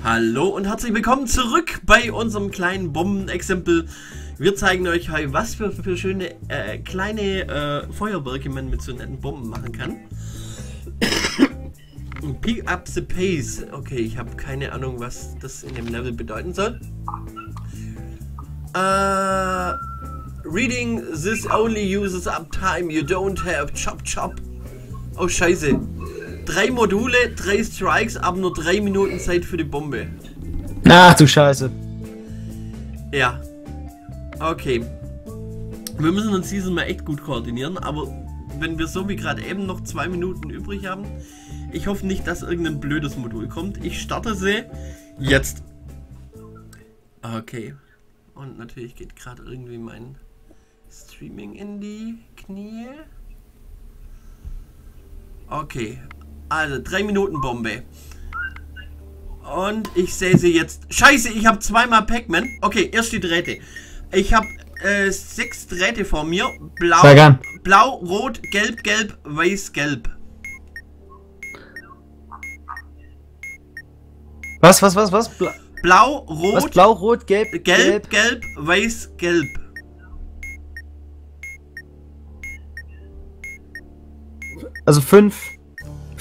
Hallo und herzlich willkommen zurück bei unserem kleinen Bombenexempel. Wir zeigen euch heute, was für, für schöne äh, kleine äh, Feuerwerke man mit so netten Bomben machen kann. Pick up the pace. Okay, ich habe keine Ahnung, was das in dem Level bedeuten soll. Uh, reading this only uses up time you don't have. Chop chop. Oh scheiße. Drei Module, drei Strikes, aber nur drei Minuten Zeit für die Bombe. Ach du Scheiße. Ja. Okay. Wir müssen uns dieses Mal echt gut koordinieren, aber wenn wir so wie gerade eben noch zwei Minuten übrig haben, ich hoffe nicht, dass irgendein blödes Modul kommt. Ich starte sie jetzt. Okay. Und natürlich geht gerade irgendwie mein Streaming in die Knie. Okay. Also, drei Minuten Bombe. Und ich sehe sie jetzt. Scheiße, ich habe zweimal Pac-Man. Okay, erst die Drähte. Ich habe äh, sechs Drähte vor mir. Blau, blau, rot, gelb, gelb, weiß, gelb. Was, was, was, was? Bla blau, rot, was, blau, rot, gelb, gelb, gelb, gelb, weiß, gelb. Also fünf.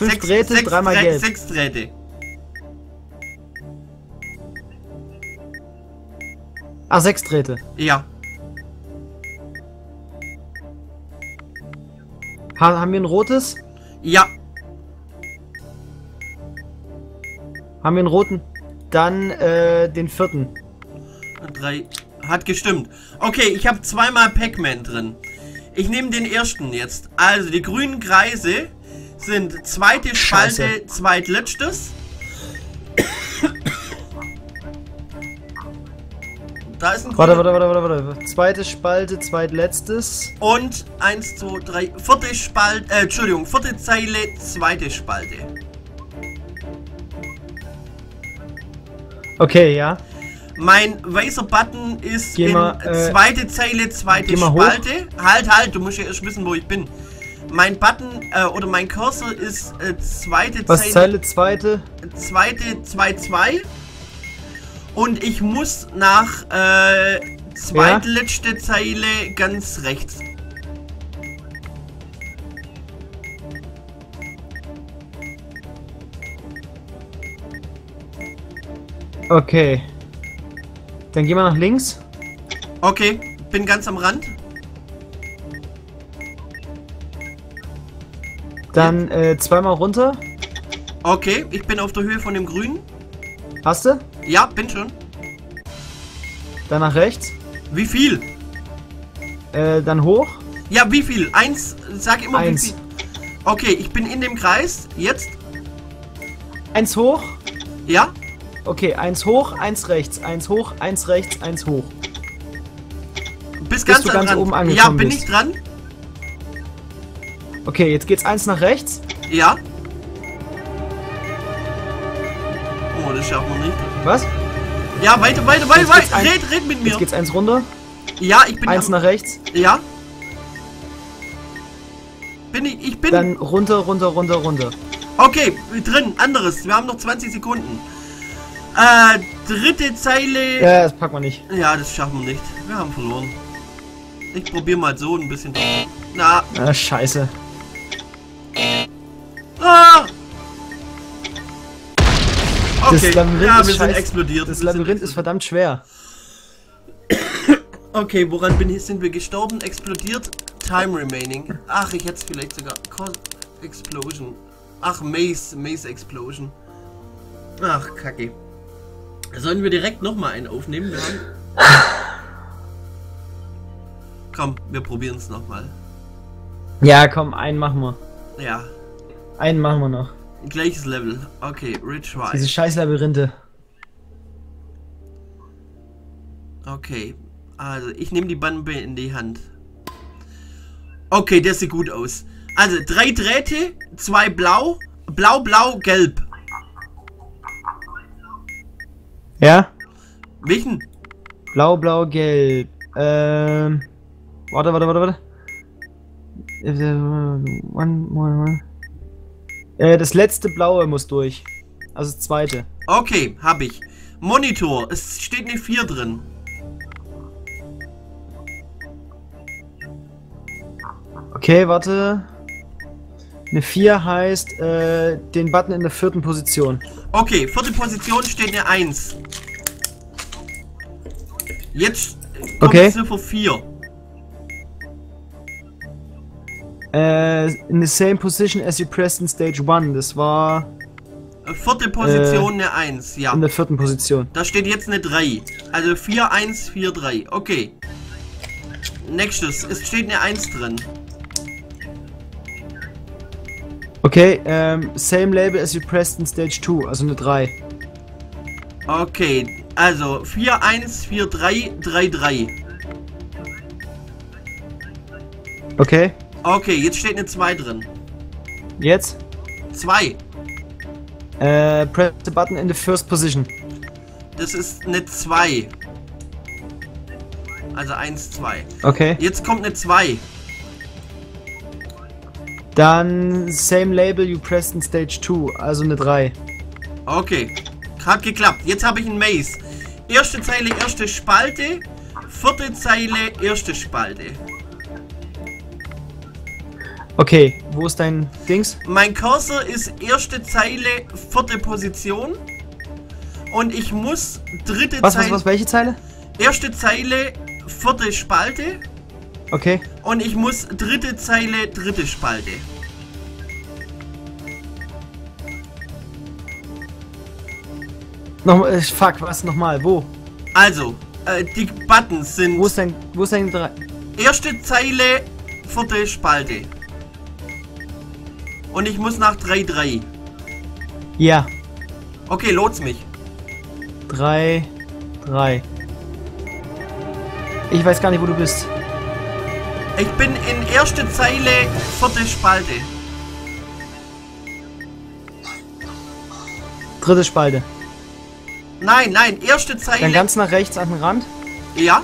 Fünf sechs, Drähte, sechs, dreimal Drä gelb. Sechs Drähte. Ah, sechs Drähte. Ja. Ha haben wir ein rotes? Ja. Haben wir einen roten? Dann äh, den vierten. Drei. Hat gestimmt. Okay, ich habe zweimal Pac-Man drin. Ich nehme den ersten jetzt. Also die grünen Kreise sind zweite Spalte, Scheiße. zweitletztes. Da ist ein Warte, warte, warte, warte, warte. Zweite Spalte, zweitletztes. Und eins, zwei, drei. Vierte Spalte, äh, Entschuldigung, vierte Zeile, zweite Spalte. Okay, ja. Mein weißer Button ist geh in mal, äh, zweite Zeile, zweite Spalte. Halt, halt, du musst ja erst wissen, wo ich bin. Mein Button äh, oder mein Cursor ist äh, zweite Was, Zeile. Zeile zweite? Zweite 2-2. Und ich muss nach äh, zweitletzte ja? Zeile ganz rechts. Okay. Dann gehen wir nach links. Okay, bin ganz am Rand. Dann äh, zweimal runter. Okay, ich bin auf der Höhe von dem Grünen. Hast du? Ja, bin schon. Dann nach rechts. Wie viel? Äh, dann hoch. Ja, wie viel? Eins, sag immer Eins. wie viel. Okay, ich bin in dem Kreis. Jetzt. Eins hoch. Ja. Okay, eins hoch, eins rechts, eins hoch, eins rechts, eins hoch. Bis ganz, du ganz dran. oben angekommen Ja, bin bist. ich dran? Okay, jetzt geht's eins nach rechts. Ja. Oh, das schaffen wir nicht. Was? Ja, weiter, weiter, weiter, weiter. Red, red mit mir. Jetzt geht's eins runter. Ja, ich bin Eins nach rechts. Ja. Bin ich, ich bin... Dann runter, runter, runter, runter. Okay, drin, anderes. Wir haben noch 20 Sekunden. Äh, dritte Zeile. Ja, das packen wir nicht. Ja, das schaffen wir nicht. Wir haben verloren. Ich probiere mal so ein bisschen. Na. Ah, scheiße. Okay, das Labyrinth ja, wir ist sind explodiert. Das Labyrinth ist verdammt schwer. okay, woran bin ich, sind wir gestorben? Explodiert? Time remaining. Ach, ich hätte es vielleicht sogar. Explosion. Ach, Maze, Maze Explosion. Ach, kacke. Sollen wir direkt nochmal einen aufnehmen? Komm, wir probieren es nochmal. Ja, komm, einen machen wir. Ja. Einen machen wir noch. Gleiches Level. Okay, retry. Diese scheiß Labyrinthe. Okay. Also, ich nehme die Bombe in die Hand. Okay, das sieht gut aus. Also, drei Drähte, zwei blau, blau, blau, gelb. Ja? Welchen? Blau, blau, gelb. Ähm. Warte, warte, warte, warte. One, one, one. Äh, das letzte blaue muss durch. Also das zweite. Okay, habe ich. Monitor, es steht eine 4 drin. Okay, warte. Eine 4 heißt äh, den Button in der vierten Position. Okay, vierte Position steht eine 1. Jetzt kommt Okay. Ziffer 4. Äh, in the same position as you pressed in Stage 1. Das war Äh, Vierte Position eine 1, ja. in der vierten Position. Da steht jetzt eine 3. Also 4, 1, 4, 3. Okay. Nächstes, es steht eine 1 drin. Okay, ähm, same label as you pressed in Stage 2. Also eine 3. Okay, also 4, 1, 4, 3, 3, 3. Okay, Okay, jetzt steht eine 2 drin. jetzt. 2. Äh, press the button in the first position. Das ist eine 2. Also 1, 2. Okay. Jetzt kommt eine 2. Dann same label you pressed in Stage 2. Also eine 3. Okay. Hat geklappt. Jetzt habe ich ein Maze. Erste Zeile, erste Spalte. Vierte Zeile, erste Spalte. Okay, wo ist dein Dings? Mein Cursor ist erste Zeile, vierte Position. Und ich muss dritte Was, was, Zeile. was, welche Zeile? Erste Zeile, vierte Spalte. Okay. Und ich muss dritte Zeile, dritte Spalte. Nochmal, äh, fuck, was, nochmal, wo? Also, äh, die Buttons sind Wo ist dein, wo ist dein 3? erste Zeile, vierte Spalte. Und ich muss nach 3, 3. Ja, Okay, lot's mich. 3, 3. Ich weiß gar nicht, wo du bist. Ich bin in erste Zeile, vierte Spalte. Dritte Spalte. Nein, nein, erste Dann Zeile. ganz nach rechts an den Rand. Ja,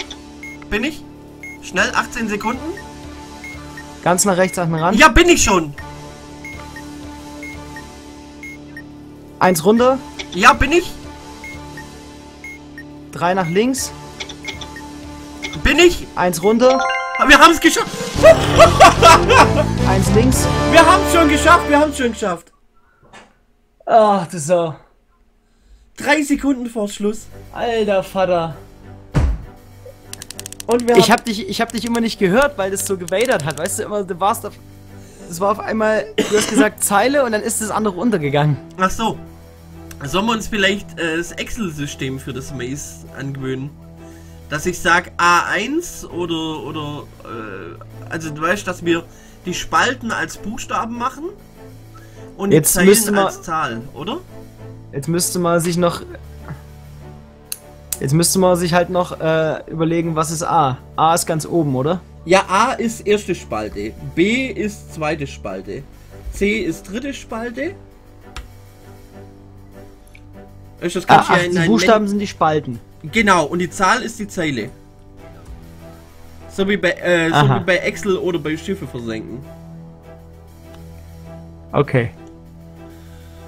bin ich? Schnell, 18 Sekunden. Ganz nach rechts an den Rand. Ja, bin ich schon. Eins runter, Ja, bin ich. drei nach links, Bin ich. eins runter, Wir haben es geschafft. eins links. Wir haben es schon geschafft. Wir haben es schon geschafft. Ach, das ist so. Drei Sekunden vor Schluss. Alter Vater. Und wir Ich hab dich, ich hab dich immer nicht gehört, weil das so gewadert hat. Weißt du, immer, du warst auf. Das war auf einmal, du hast gesagt Zeile und dann ist das andere untergegangen. Ach so. Sollen wir uns vielleicht äh, das Excel-System für das Maze angewöhnen? Dass ich sag A1 oder oder äh, also du weißt, dass wir die Spalten als Buchstaben machen und Jetzt müsste Zeilen man- als Zahl, oder? Jetzt müsste man sich noch. Jetzt müsste man sich halt noch äh, überlegen, was ist A? A ist ganz oben, oder? Ja, A ist erste Spalte, B ist zweite Spalte, C ist dritte Spalte. Das Ah, ach, ja die Buchstaben sind die Spalten. Genau, und die Zahl ist die Zeile. So wie bei, äh, so wie bei Excel oder bei Schiffe versenken. Okay.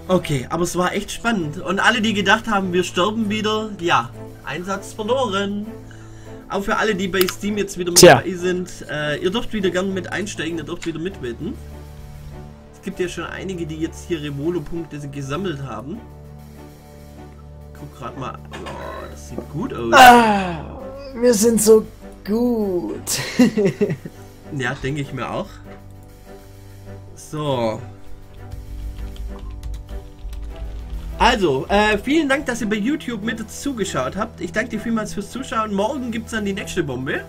Okay, aber es war echt spannend. Und alle, die gedacht haben, wir sterben wieder, ja, Einsatz verloren. Auch für alle, die bei Steam jetzt wieder mit Tja. dabei sind, äh, ihr dürft wieder gerne mit einsteigen, ihr dürft wieder mitwetten. Es gibt ja schon einige, die jetzt hier Revolo-Punkte gesammelt haben. Guck gerade mal. Oh, das sieht gut aus. Ah, wir sind so gut. Ja, denke ich mir auch. So. Also, äh, vielen Dank, dass ihr bei YouTube mit zugeschaut habt. Ich danke dir vielmals fürs Zuschauen. Morgen gibt es dann die nächste Bombe.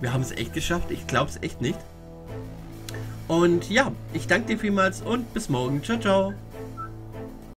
Wir haben es echt geschafft. Ich glaube es echt nicht. Und ja, ich danke dir vielmals und bis morgen. Ciao, ciao.